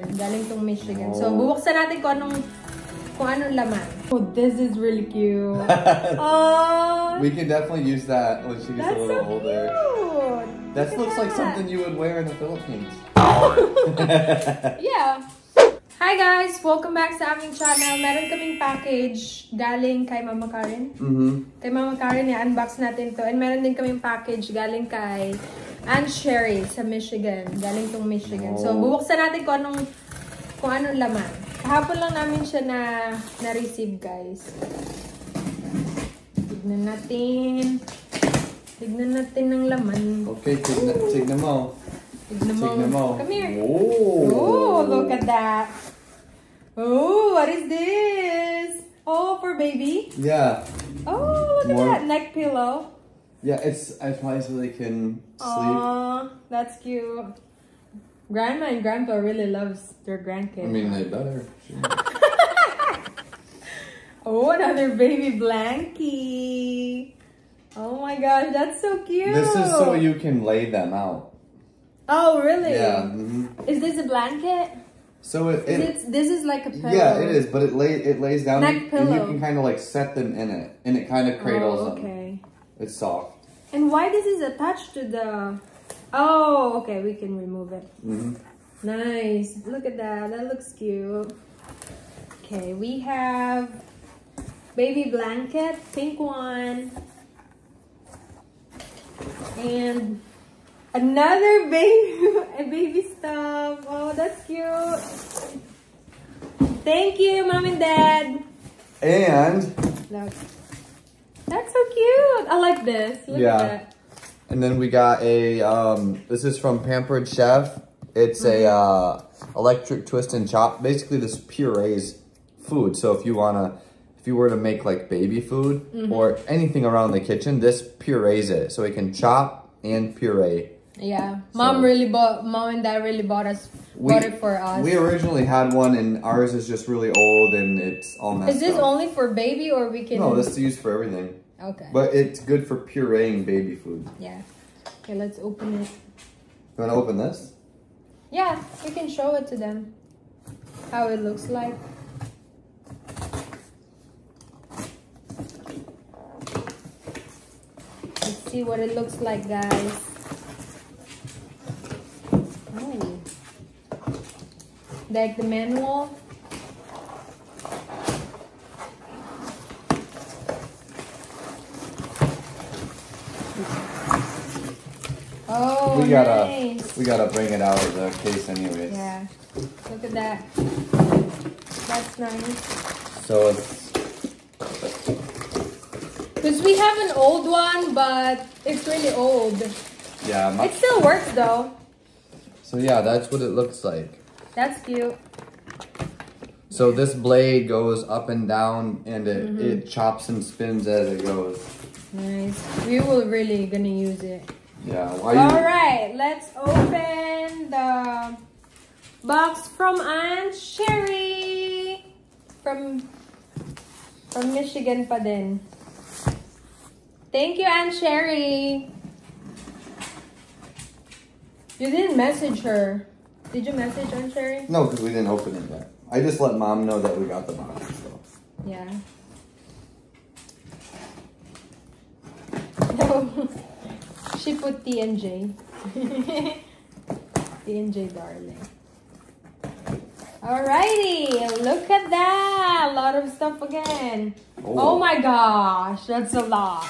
Galing tong Michigan. So, Oh. bubuksan natin kung anong, kung anong laman. Oh, this is really cute. oh, we can definitely use that when she gets a little so older. cute. That Look looks at like that. something you would wear in the Philippines. Yeah. Hi guys! Welcome back sa aming channel. Meron kaming package galing kay Mama Karen. mm-hmm. Kay Mama Karen, i-unbox natin to. And meron din kaming package galing kay Aunt Sherry sa Michigan. Galing tong Michigan. So, Oh. bubuksan natin kung anong, kung anong laman. Kahapon lang namin siya na, na-receive, guys. Tignan natin. Tignan natin ng laman. Okay, tignan, tignan mo. Tignan mo. Tignan mo. Come here. Oh. Oh, look at that. Oh, what is this? Oh, for baby? Yeah. Oh, look More- at that neck pillow. Yeah, it's I probably so they can sleep. Aw, that's cute. Grandma and grandpa really loves their grandkids. I mean, they better. oh, another baby blankie. Oh my gosh, that's so cute. This is so you can lay them out. Oh, really? Yeah. hmm Is this a blanket? So it, it Is it, this is like a pillow. yeah, it is, but it lay it lays down Neck and you can kind of like set them in it, and it kind of cradles Oh, them. okay. It's soft. And why this is attached to the... Oh, okay, we can remove it. hmm Nice. Look at that. That looks cute. Okay, we have baby blanket, pink one. And another baby a baby stuff. Oh, that's cute. Thank you, mom and dad. And Look. Cute. I like this. Look Yeah. at that. and then we got a um. This is from Pampered Chef. It's a uh, electric twist and chop. Basically, this purees food. So if you wanna, if you were to make like baby food or anything around the kitchen, this purees it. So it can chop and puree. Yeah. Mom So- really bought mom and dad really bought us We- bought it for us. We originally had one, and ours is just really old and it's all messed Is this up. only for baby or we can No, this is used for everything. Okay. But it's good for pureeing baby food. yeah. Okay, let's open it. You wanna open this? Yeah, we can show it to them. How it looks like. Let's see what it looks like, guys. Like the manual. Oh, we gotta nice. we gotta bring it out of the case anyways. Yeah. Look at that. That's nice. So it's Because we have an old one, but it's really old. yeah. It still works though. so yeah, that's what it looks like. That's cute. So this blade goes up and down, and it Mm-hmm. it chops and spins as it goes. Nice. We will really gonna use it. Yeah. Why All let's open the box from Aunt Sherry from from Michigan pa din. Thank you, Aunt Sherry. You didn't message her. Did you message Aunt Sherry? No, because we didn't open it yet. I just let mom know that we got the box. So. Yeah. No. she put T and J. T and J darling. Alrighty, look at that. A lot of stuff again. Oh, Oh. my gosh, that's a lot.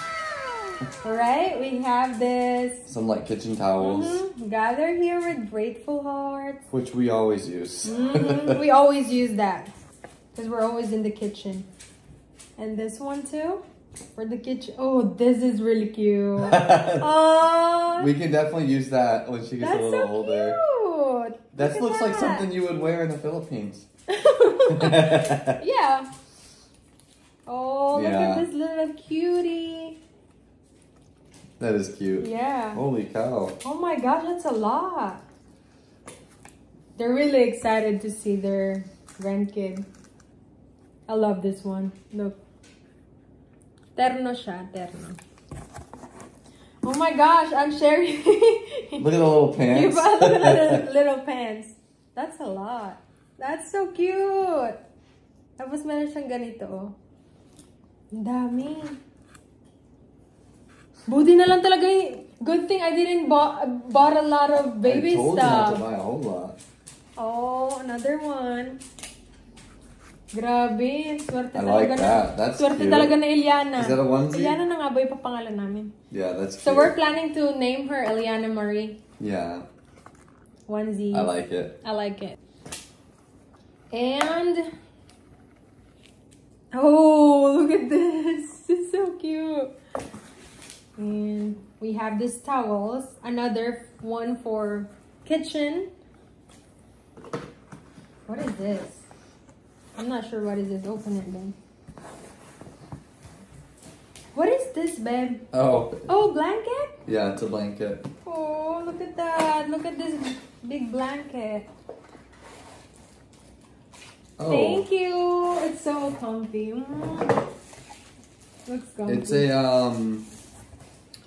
Alright, we have this. Some like kitchen towels, Mhm, Gather here with grateful hearts. which we always use. Mhm, We always use that because we're always in the kitchen. And this one too for the kitchen. Oh, this is really cute. Oh, we can definitely use that when she gets a little so older. cute. That Look looks at like something you would wear in the Philippines. yeah. Oh, look Yeah. at this little cutie. That is cute. Yeah. Holy cow. Oh my gosh, that's a lot. They're really excited to see their grandkid. I love this one. Look. Terno siya, terno. Oh my gosh, I'm sharing. Look at the little pants. you bought little, little pants. That's a lot. That's so cute. Tapos meron siyang ganito, oh. Dami. Buti na lang talaga y- Good thing I didn't bought, bought a lot of baby I told you not stuff. to buy a whole lot. Oh, another one. Grabe, swerte I talaga like na. that. That's swerte cute. talaga na Eliana. Is that a onesie? Eliana na nga ba yung papangalan namin? Yeah, that's cute. So we're planning to name her Eliana Marie. Yeah, Onesie. I like it. I like it. And oh, look at this! It's so cute. And we have these towels. Another one for kitchen. What is this? I'm not sure what is this. Open it then. What is this, babe? Oh, Oh, blanket? yeah, it's a blanket. Oh, look at that. Look at this big blanket. Oh, Thank you. It's so comfy. Mm. Looks comfy. it's a um.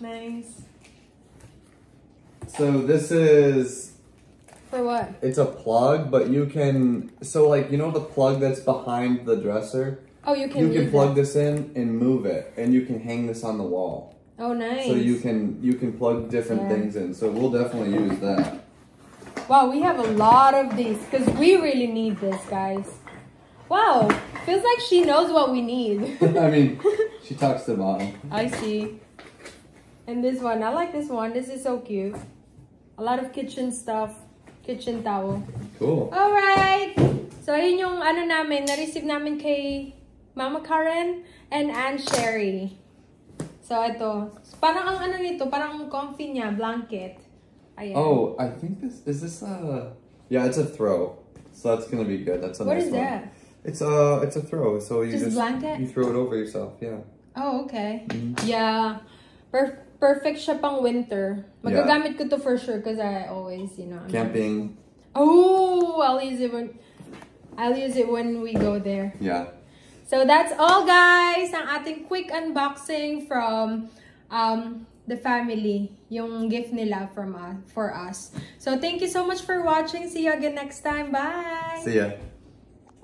Nice. So this is For what? it's a plug, but you can so like you know the plug that's behind the dresser. Oh, you can. You can plug that. this in and move it, and you can hang this on the wall. Oh, nice. So you can you can plug different Yeah. things in. So we'll definitely use that. Wow, we have a lot of these because we really need this, guys. Wow, feels like she knows what we need. I mean, she talks to mom. I see. And this one, I like this one. This is so cute. A lot of kitchen stuff, kitchen towel. Cool. Alright! So, ayun yung ano namin, na-receive namin kay Mama Karen and Aunt Sherry. So, ito. Parang ang ano nito, parang comfy niya, blanket. Ayan. Oh, I think this is this a yeah, it's a throw. So that's gonna be good. That's a What nice is one. that? It's a it's a throw. So you Just just, blanket? you throw it over yourself. Yeah. Oh, okay. Mhm. Yeah. Per- perfect siya pang winter. Magagamit ko to for sure because I always, you know. I'm- Camping. Oh, I'll use it when I'll use it when we go there. Yeah. So that's all guys, ang ating quick unboxing from um the family, yung gift nila from us for us. So thank you so much for watching. See you again next time. Bye. See ya.